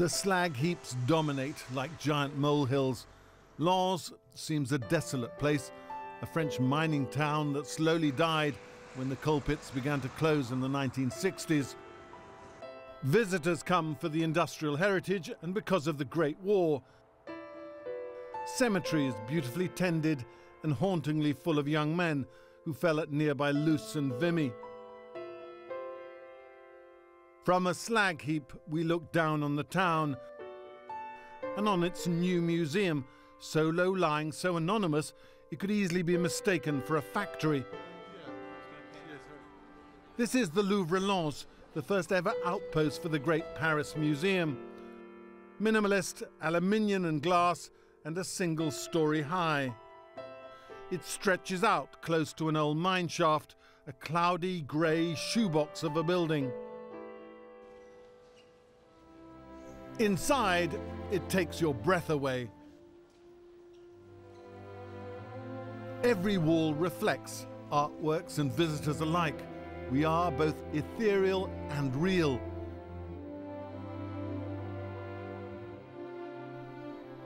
The slag heaps dominate like giant molehills. Lens seems a desolate place, a French mining town that slowly died when the coal pits began to close in the 1960s. Visitors come for the industrial heritage and because of the Great War. Cemeteries beautifully tended and hauntingly full of young men who fell at nearby Loos and Vimy. From a slag heap, we look down on the town and on its new museum, so low lying, so anonymous, it could easily be mistaken for a factory. This is the Louvre Lens, the first ever outpost for the Great Paris Museum. Minimalist, aluminium and glass, and a single story high. It stretches out close to an old mine shaft, a cloudy grey shoebox of a building. Inside, it takes your breath away. Every wall reflects, artworks and visitors alike. We are both ethereal and real.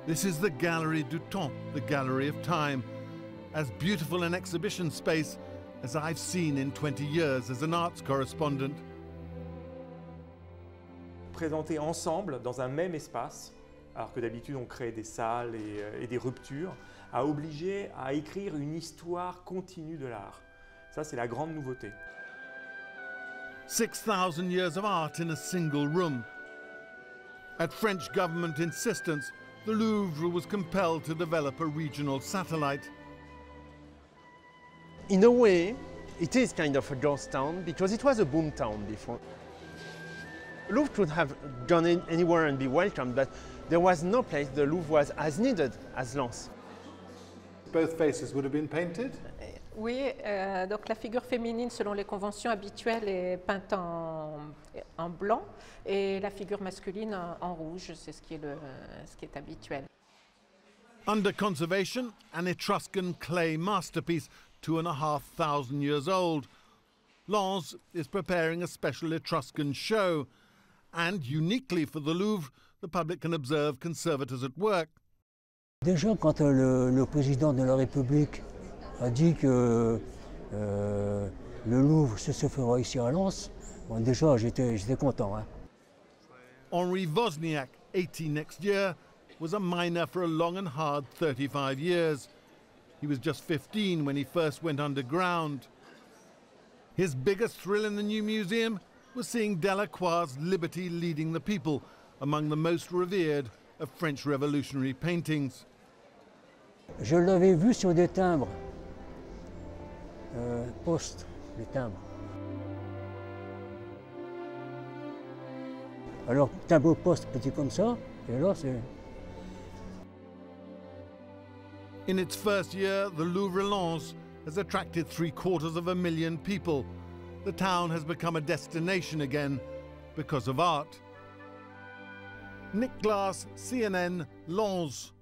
This is the Galerie du Temps, the Gallery of Time, as beautiful an exhibition space as I've seen in 20 years as an arts correspondent. Présentés ensemble dans un même espace, alors que d'habitude on crée des salles et, euh, et, des ruptures, a obligé à écrire une histoire continue de l'art. Ça, c'est la grande nouveauté. 6,000 years of art in a single room. At French government insistence, the Louvre was compelled to develop a regional satellite. In a way, it is kind of a ghost town because it was a boom town before. Louvre could have gone anywhere and be welcomed, but there was no place the Louvre was as needed as Lens. Both faces would have been painted? Oui, euh, donc la figure féminine, selon les conventions habituelles, est peinte en, en blanc et la figure masculine en, en rouge, c'est ce, qui est le, ce qui est habituel. Under conservation, an Etruscan clay masterpiece, two and a half thousand years old. Lens is preparing a special Etruscan show, and uniquely for the Louvre, the public can observe conservators at work. Déjà, quand euh, le, le président de la République a dit que euh, le Louvre se, se fera ici à Lens, bon, déjà j'étais content. Hein. Henri Wozniak, 80 next year, was a miner for a long and hard 35 years. He was just 15 when he first went underground. His biggest thrill in the new museum was seeing Delacroix's Liberty leading the people among the most revered of French revolutionary paintings. Je l'avais vu sur des timbres, euh, postes, des timbres. Alors, timbre poste petit comme ça, et là c'est In its first year, the Louvre Lens has attracted three quarters of a million people. The town has become a destination again because of art. Nick Glass, CNN, Lens.